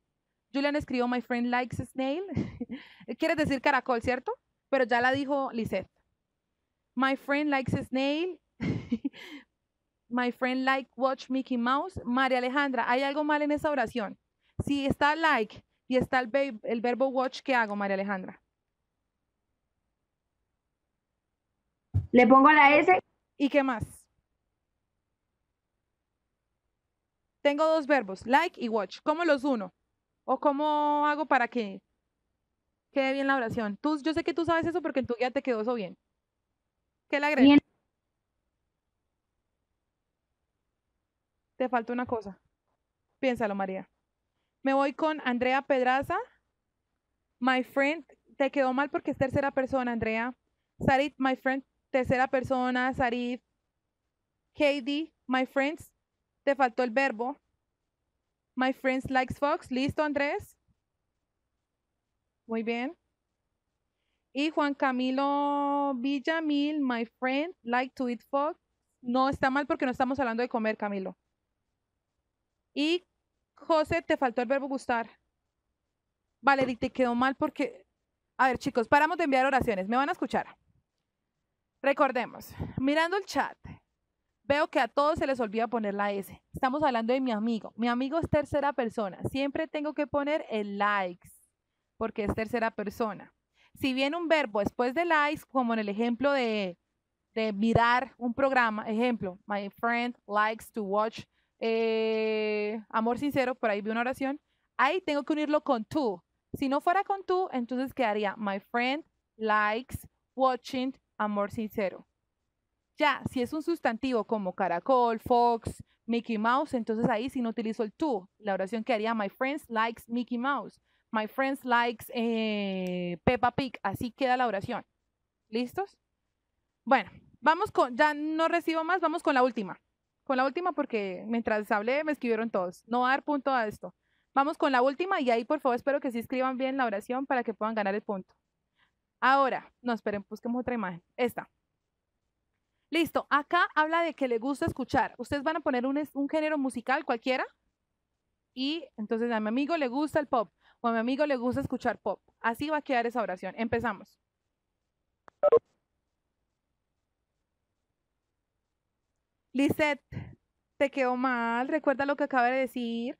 Julian escribió my friend likes snail. Quieres decir caracol, ¿cierto? Pero ya la dijo Lisette. My friend likes snail. my friend like watch Mickey Mouse. María Alejandra, ¿hay algo mal en esa oración? Si está like y está el, ve- el verbo watch, ¿qué hago, María Alejandra? Le pongo la S ¿Y qué más? Tengo dos verbos, like y watch. ¿Cómo los uno? ¿O cómo hago para que quede bien la oración? Tú, yo sé que tú sabes eso porque en tu guía te quedó eso bien. ¿Qué le agrego? Bien. Te falta una cosa. Piénsalo, María. Me voy con Andrea Pedraza. My friend, te quedó mal porque es tercera persona, Andrea. Sarit, my friend, tercera persona. Sarit. Katie, my friends, te faltó el verbo. My friends likes Fox. ¿Listo, Andrés? Muy bien. Y Juan Camilo Villamil, my friend, like to eat fox. No está mal porque no estamos hablando de comer, Camilo. Y José, te faltó el verbo gustar. Valerie, te quedó mal porque... A ver, chicos, paramos de enviar oraciones. ¿Me van a escuchar? Recordemos, mirando el chat, veo que a todos se les olvida poner la S. Estamos hablando de mi amigo. Mi amigo es tercera persona. Siempre tengo que poner el likes porque es tercera persona. Si viene un verbo después de likes, como en el ejemplo de, de mirar un programa, ejemplo, my friend likes to watch eh, Amor Sincero, por ahí vi una oración, ahí tengo que unirlo con tú. Si no fuera con tú, entonces quedaría my friend likes watching Amor Sincero. Ya, si es un sustantivo como caracol, fox, Mickey Mouse, entonces ahí sí no utilizo el tú. La oración quedaría my friends likes Mickey Mouse. My friends likes eh, Peppa Pig. Así queda la oración. ¿Listos? Bueno, vamos con, ya no recibo más, vamos con la última. Con la última porque mientras hablé me escribieron todos. No dar punto a esto. Vamos con la última y ahí por favor espero que sí escriban bien la oración para que puedan ganar el punto. Ahora, no, esperen, busquemos otra imagen. Esta. Listo, acá habla de que le gusta escuchar. Ustedes van a poner un, un género musical cualquiera y entonces a mi amigo le gusta el pop o a mi amigo le gusta escuchar pop. Así va a quedar esa oración. Empezamos. Lisette, te quedó mal. Recuerda lo que acaba de decir.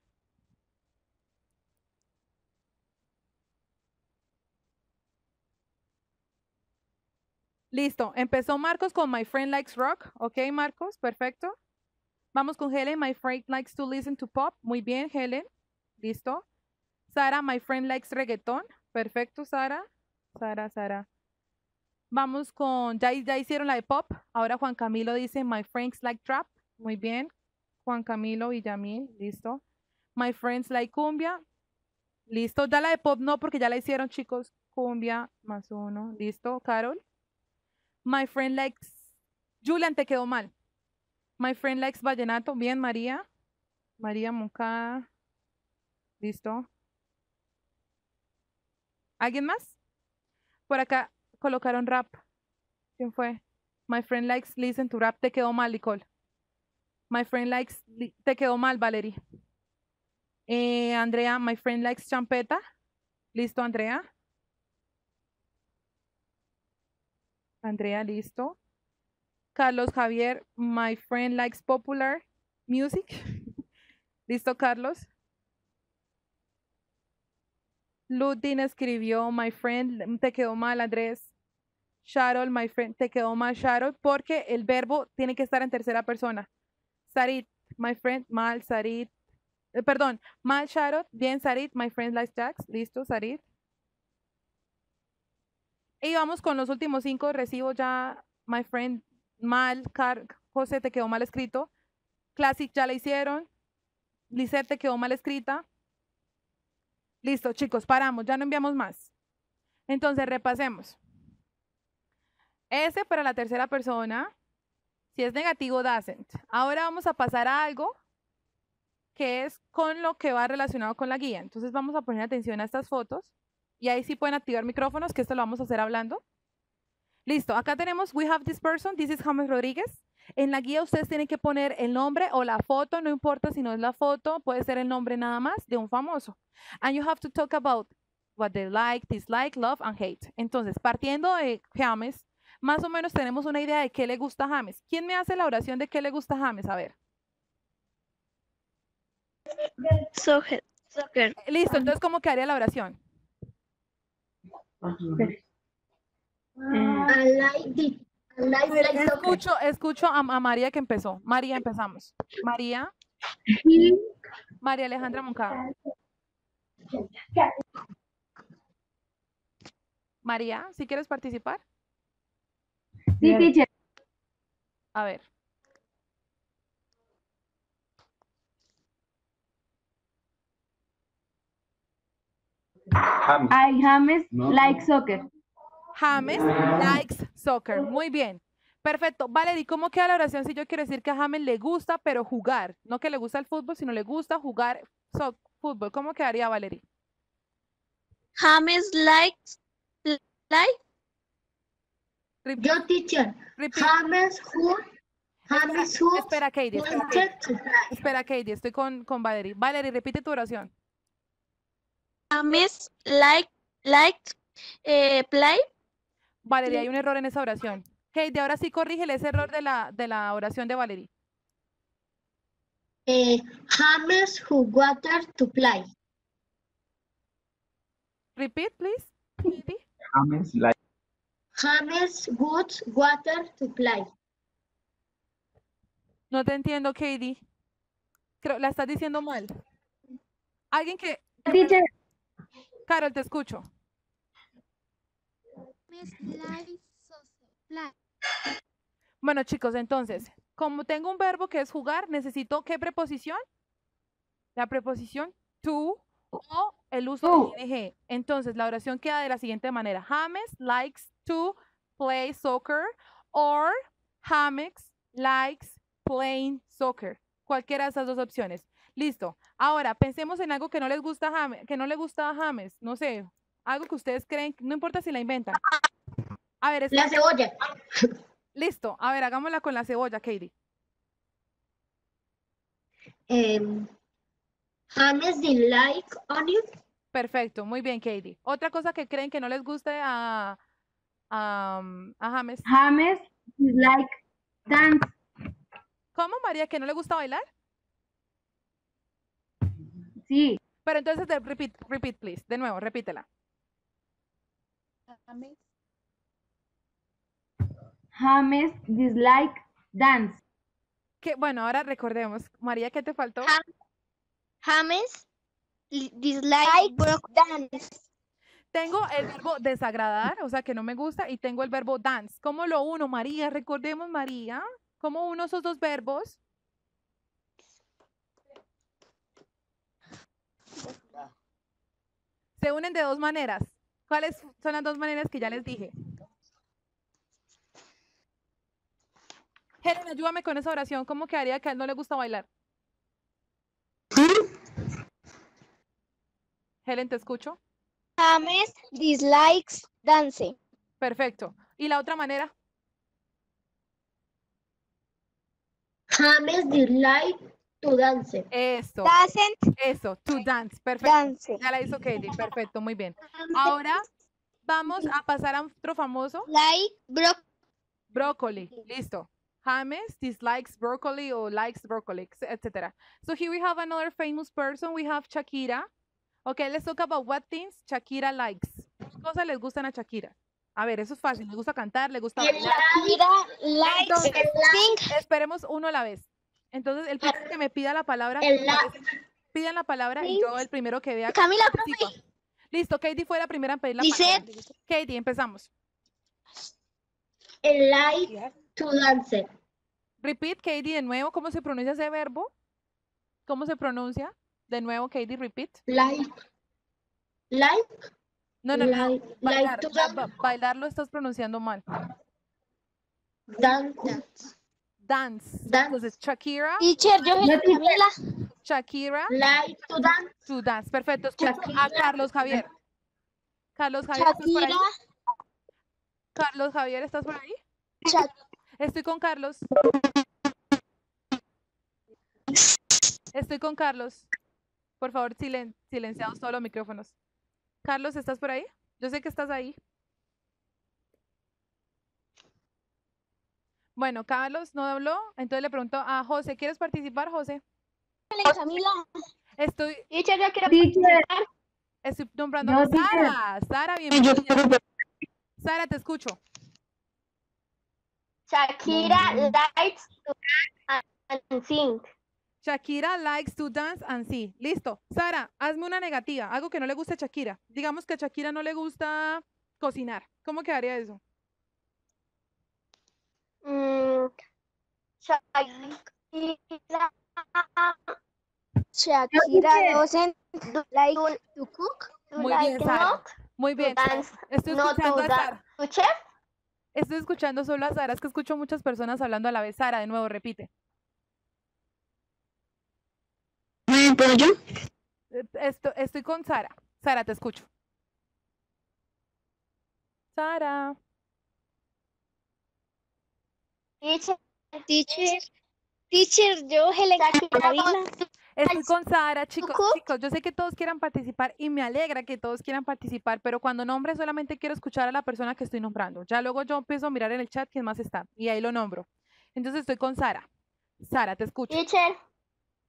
Listo. Empezó Marcos con My Friend Likes Rock. Ok, Marcos, perfecto. Vamos con Helen. My friend likes to listen to pop. Muy bien, Helen. Listo. Sara, my friend likes reggaeton. Perfecto, Sara. Sara, Sara. Vamos con, ya, ya hicieron la de pop. Ahora Juan Camilo dice, my friends like trap. Muy bien. Juan Camilo Villamil, listo. My friends like cumbia. Listo. Ya la de pop no, porque ya la hicieron, chicos. Cumbia más uno. Listo. Carol. My friend likes. Julian, te quedó mal. My friend likes vallenato. Bien, María. María Moncada. Listo. ¿Alguien más? Por acá colocaron rap. ¿Quién fue? My friend likes listen to rap. Te quedó mal, Nicole. My friend likes. li- Te quedó mal, Valerie. Eh, Andrea, my friend likes champeta. Listo, Andrea. Andrea, listo. Carlos Javier, my friend likes popular music. listo, Carlos. Ludin escribió, my friend, te quedó mal, Andrés. Sharol, my friend, te quedó mal, Sharol, porque el verbo tiene que estar en tercera persona. Sarit, my friend, mal, Sarit. Eh, perdón, mal, Sharot, bien, Sarit, my friend likes Jax. Listo, Sarit. Y vamos con los últimos cinco. Recibo ya, my friend, mal, Car José, te quedó mal escrito. Classic, ya la hicieron. Lisette, te quedó mal escrita. Listo, chicos, paramos, ya no enviamos más. Entonces, repasemos. S para la tercera persona. Si es negativo, doesn't. Ahora vamos a pasar a algo que es con lo que va relacionado con la guía. Entonces vamos a poner atención a estas fotos y ahí sí pueden activar micrófonos, que esto lo vamos a hacer hablando. Listo, acá tenemos We have this person, this is James Rodríguez. En la guía ustedes tienen que poner el nombre o la foto, no importa si no es la foto, puede ser el nombre nada más de un famoso. And you have to talk about what they like, dislike, love and hate. Entonces, partiendo de James, más o menos tenemos una idea de qué le gusta a James. ¿Quién me hace la oración de qué le gusta a James? A ver. Soccer. Soccer. Listo, entonces, ¿cómo quedaría la oración? I like the Like, A ver, like soccer. escucho, escucho a, a María que empezó. María, empezamos. María, María Alejandra Moncada. María, si quieres participar? Sí, teacher. A ver. James. I James No. like soccer. James likes soccer. Muy bien. Perfecto. Valerie, ¿cómo queda la oración si yo quiero decir que a James le gusta, pero jugar? No que le gusta el fútbol, sino le gusta jugar so- fútbol. ¿Cómo quedaría, Valerie? James likes like Repeat, yo teacher. repeat. James who, James who Espera, Katie. Espera, Katie. wanted to play. Espera, Katie. Estoy con, con Valerie. Valerie, repite tu oración. James like likes eh, play Valerie, hay un error en esa oración. Katie, ahora sí corrígele ese error de la, de la oración de Valerie. Eh, James who wanted to play. Repeat, please. James like James would wanted to play. No te entiendo, Katie. Creo, la estás diciendo mal. Alguien que... Teacher, Carol, te escucho. Bueno, chicos, entonces, como tengo un verbo que es jugar, necesito ¿qué preposición? La preposición to o el uso de ing. Entonces, la oración queda de la siguiente manera. James likes to play soccer or James likes playing soccer. Cualquiera de esas dos opciones. Listo. Ahora, pensemos en algo que no les gusta a James, que no le gusta a James. No sé, algo que ustedes creen, no importa si la inventan. A ver, La cebolla. listo. A ver, hagámosla con la cebolla, Katie. Em, James did like onion. Perfecto, muy bien, Katie. Otra cosa que creen que no les guste a, a, um, a James. James like dance. ¿Cómo, María, que no le gusta bailar? Sí. Pero entonces, repeat, repeat, please. De nuevo, repítela. James dislike dance. Que, bueno, ahora recordemos. María, ¿qué te faltó? Ja- James li- dislike broke dance. Tengo el verbo desagradar, o sea, que no me gusta, y tengo el verbo dance. ¿Cómo lo uno, María? Recordemos, María. ¿Cómo uno esos dos verbos? Se unen de dos maneras. ¿Cuáles son las dos maneras que ya les dije? Helen, ayúdame con esa oración. ¿Cómo quedaría que a él no le gusta bailar? Helen, te escucho. James dislikes dance. Perfecto. ¿Y la otra manera? James did like to dance. Eso, Doesn't eso, to dance. Perfecto. dance. Ya la hizo Katie. Perfecto, muy bien. Ahora vamos a pasar a otro famoso, Like broke brócoli. Listo. James dislikes broccoli or likes broccoli, etc. So here we have another famous person. We have Shakira. Okay, let's talk about what things Shakira likes. ¿Qué cosas les gustan a Shakira? A ver, eso es fácil. Le gusta cantar, le gusta bailar. Mira, likes Entonces. Esperemos uno a la vez. Entonces, el primero que me pida la palabra, la- pidan la palabra y yo el primero que vea. Camila, participa. Listo, Katie fue la primera en pedir la palabra. Katie, empezamos. El like to dance. Repeat, Katie, de nuevo, ¿cómo se pronuncia ese verbo? ¿Cómo se pronuncia? De nuevo, Katie, repeat. Like. Like. No, no, no. Like, like Bailar, to ba- dance. ba- bailar lo estás pronunciando mal. Dance. Dance. Dance. Entonces, Shakira, Teacher, yo. Camila. Shakira, Like to dance. to dance. Perfecto. Escucho a. Carlos Javier. Carlos Javier, ¿estás por ahí? Shakira. Carlos Javier, ¿estás por ahí? Estoy con Carlos. Estoy con Carlos. Por favor, silen silenciados todos los micrófonos. Carlos, ¿estás por ahí? Yo sé que estás ahí. Bueno, Carlos no habló, entonces le pregunto a José, ¿quieres participar, José? Camila. Estoy, Teacher, yo quiero Teacher, estoy nombrando No, a. Sara. Sara, bienvenida. Sara, te escucho. Shakira likes to dance and sing. Shakira likes to dance and sing. Listo. Sara, hazme una negativa, algo que no le guste a Shakira. Digamos que a Shakira no le gusta cocinar. ¿Cómo quedaría eso? Mm, Shakira Shakira doesn't like to cook. to Muy like bien, Sara. not Muy to bien. Estoy escuchando to a. Sara. Estoy escuchando solo a Sara. Es que escucho muchas personas hablando a la vez. Sara, de nuevo, repite. ¿Puedo yo? Esto, estoy con Sara. Sara, te escucho. Sara. Teacher, Teacher, teacher, yo, Helen Estoy con Sara, chicos, chicos, yo sé que todos quieran participar y me alegra que todos quieran participar, pero cuando nombre solamente quiero escuchar a la persona que estoy nombrando. Ya luego yo empiezo a mirar en el chat quién más está y ahí lo nombro. Entonces estoy con Sara. Sara, te escucho. teacher,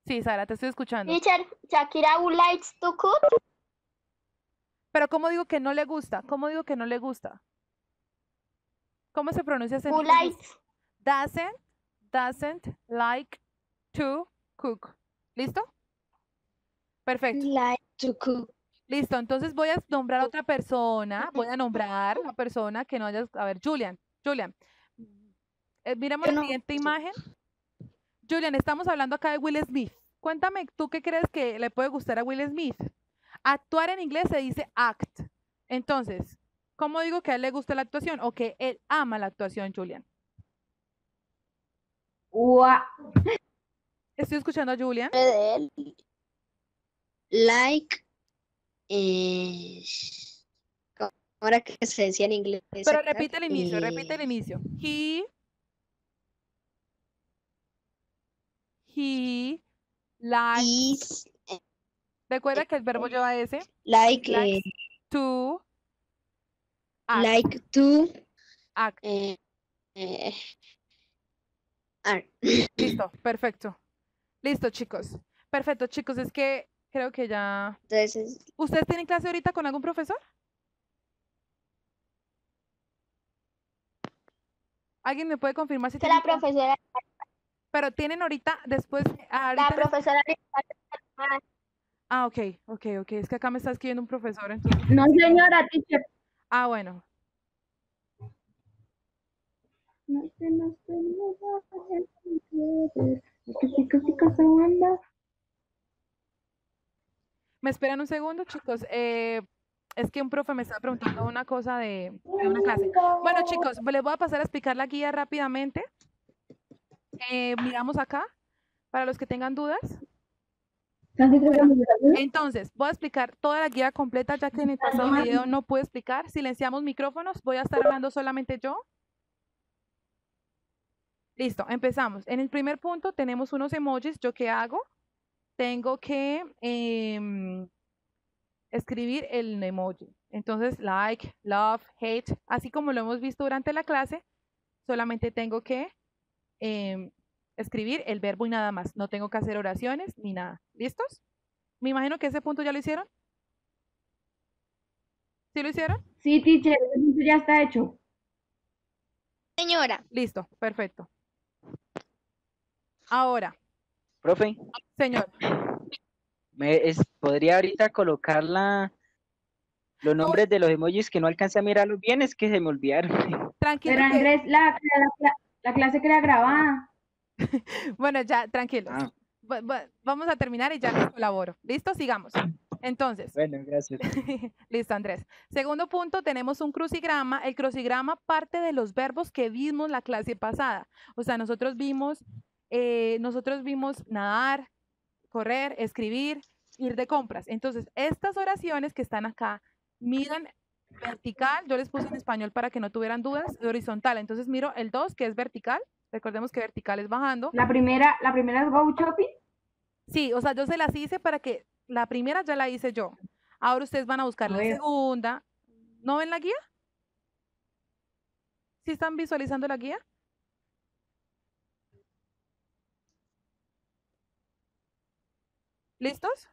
Sí, Sara, te estoy escuchando. teacher, Shakira would likes to cook. Pero ¿cómo digo que no le gusta? ¿Cómo digo que no le gusta? ¿Cómo se pronuncia ese Who likes? Doesn't, doesn't like to cook. ¿Listo? Perfecto. Like to cook. Listo, entonces voy a nombrar a otra persona, voy a nombrar a una persona que no haya, a ver, Julian, Julian, eh, miremos Yo la siguiente imagen. Julian, estamos hablando acá de Will Smith. Cuéntame, ¿tú qué crees que le puede gustar a Will Smith? Actuar en inglés se dice act. Entonces, ¿cómo digo que a él le gusta la actuación o que él ama la actuación, Julian? Estoy escuchando a Julian. Like. Eh, ahora que se decía en inglés. Pero repite el inicio, repite el inicio. He. He. Like. is, Recuerda que el verbo lleva ese. like, Likes. eh, To. Act. like to. act. eh, eh, Listo, perfecto. Listo, chicos. Perfecto, chicos. Es que creo que ya. Entonces, ¿Ustedes tienen clase ahorita con algún profesor? ¿Alguien me puede confirmar si que la profesora, Pero tienen ahorita, después, la ahorita les- profesora Ah, ok, ok, ok. Es que acá me está escribiendo un profesor, entonces. No, señora, teacher. Ah, bueno. No nos. ¿Me esperan un segundo, chicos? Eh, es que un profe me está preguntando una cosa de, de una clase. Bueno, chicos, les voy a pasar a explicar la guía rápidamente. Eh, miramos acá, para los que tengan dudas. Entonces, voy a explicar toda la guía completa, ya que en el pasado video no pude explicar. Silenciamos micrófonos, voy a estar hablando solamente yo. Listo, empezamos. En el primer punto tenemos unos emojis. ¿Yo qué hago? Tengo que em, escribir el emoji. Entonces, like, love, hate, así como lo hemos visto durante la clase, solamente tengo que em, escribir el verbo y nada más. No tengo que hacer oraciones ni nada. ¿Listos? Me imagino que ese punto ya lo hicieron. ¿Sí lo hicieron? Sí, teacher, ese punto ya está hecho. señora, Listo, perfecto. Ahora, Profe, señor, me es- ¿podría ahorita colocar la, los nombres de los emojis que no alcancé a mirarlos bien? Es que se me olvidaron. tranquilo. Pero que- Andrés, la, la, la- la clase queda grabada. Bueno, ya, tranquilos. Ah, Va- va- Vamos a terminar y ya les colaboro. ¿Listo? Sigamos. Entonces, bueno, gracias. listo, Andrés. Segundo punto, tenemos un crucigrama. El crucigrama parte de los verbos que vimos la clase pasada. O sea, nosotros vimos, eh, nosotros vimos nadar, correr, escribir, ir de compras. Entonces, estas oraciones que están acá, miran vertical, yo les puse en español para que no tuvieran dudas, horizontal. Entonces, miro el 2, que es vertical. Recordemos que vertical es bajando. La primera, la primera es Go Shopping. Sí, o sea, yo se las hice para que la primera ya la hice yo. Ahora ustedes van a buscar A la segunda. ¿No ven la guía? ¿Sí están visualizando la guía? ¿Listos?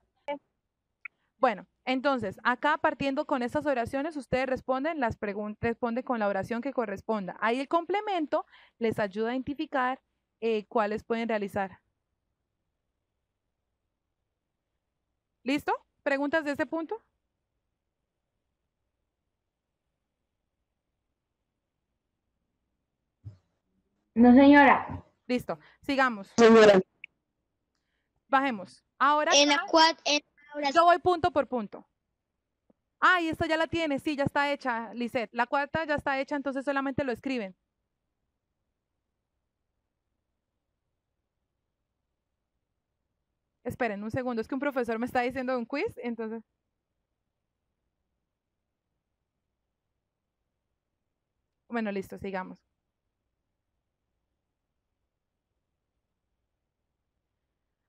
Bueno, entonces, acá partiendo con estas oraciones, ustedes responden las preguntas, responden con la oración que corresponda. Ahí el complemento les ayuda a identificar eh, cuáles pueden realizar. ¿Listo? ¿Preguntas de este punto? No, señora. Listo, sigamos. Señora. Bajemos. Ahora En la acá, en yo voy punto por punto. Ah, y esta ya la tiene, sí, ya está hecha, Lisette. La cuarta ya está hecha, entonces solamente lo escriben. Esperen un segundo, es que un profesor me está diciendo un quiz, entonces. Bueno, listo, sigamos.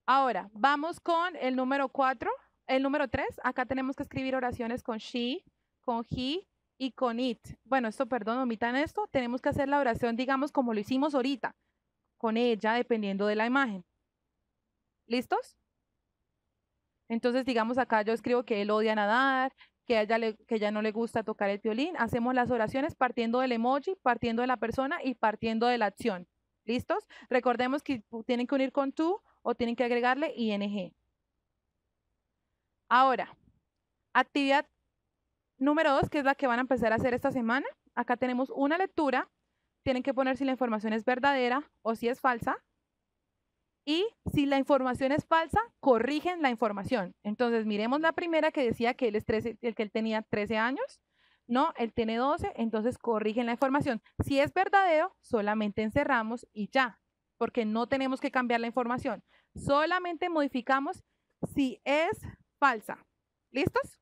Ahora, vamos con el número 4, el número 3. Acá tenemos que escribir oraciones con she, con he y con it. Bueno, esto, perdón, omitan esto. Tenemos que hacer la oración, digamos, como lo hicimos ahorita, con ella, dependiendo de la imagen. ¿Listos? Entonces, digamos, acá yo escribo que él odia nadar, que ella, le- que ella no le gusta tocar el violín. Hacemos las oraciones partiendo del emoji, partiendo de la persona y partiendo de la acción. ¿Listos? Recordemos que tienen que unir con tú o tienen que agregarle ing. Ahora, actividad número dos, que es la que van a empezar a hacer esta semana. Acá tenemos una lectura. Tienen que poner si la información es verdadera o si es falsa. Y si la información es falsa, corrigen la información. Entonces, miremos la primera que decía que él, es 13 el que él tenía 13 años. No, él tiene 12, entonces corrigen la información. Si es verdadero, solamente encerramos y ya, porque no tenemos que cambiar la información. Solamente modificamos si es falsa. ¿Listos?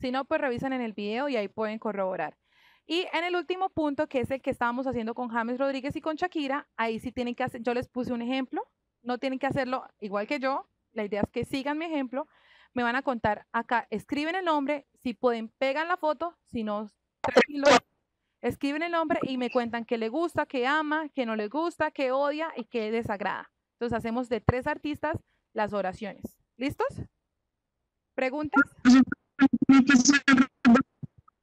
Si no, pues revisan en el video y ahí pueden corroborar. Y en el último punto, que es el que estábamos haciendo con James Rodríguez y con Shakira, ahí sí tienen que hacer, yo les puse un ejemplo, no tienen que hacerlo igual que yo, la idea es que sigan mi ejemplo, me van a contar acá, escriben el nombre, si pueden, pegan la foto, si no, tranquilos, escriben el nombre y me cuentan qué le gusta, qué ama, qué no le gusta, qué odia y qué desagrada. Entonces hacemos de tres artistas las oraciones. ¿Listos? ¿Preguntas?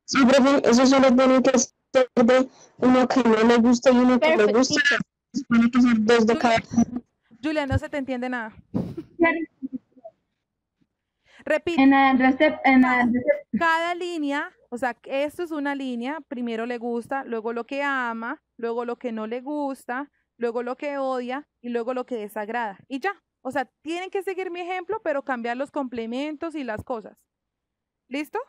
Sí, profe, eso solo tiene que ser de uno que no le gusta y uno que le gusta. dos de cada. Julia, no se te entiende nada. Repite. En cada línea, o sea, que esto es una línea, primero le gusta, luego lo que ama, luego lo que no le gusta, luego lo que odia y luego lo que desagrada. Y ya, o sea, tienen que seguir mi ejemplo, pero cambiar los complementos y las cosas. ¿Listo?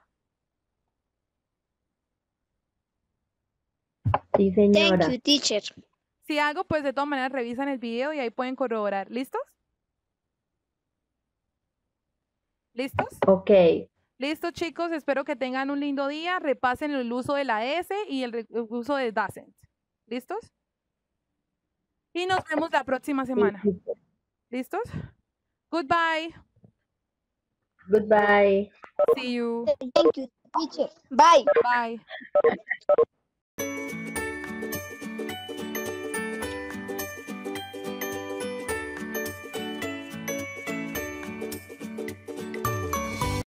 Sí, Thank señora. you, teacher. Si hago, pues de todas maneras revisan el video y ahí pueden corroborar. ¿Listos? ¿Listos? Ok. Listo, chicos, espero que tengan un lindo día. Repasen el uso de la S y el uso de doesn't. ¿Listos? Y nos vemos la próxima semana. ¿Listos? Goodbye. Goodbye. See you. Thank you, teacher. Bye. Bye.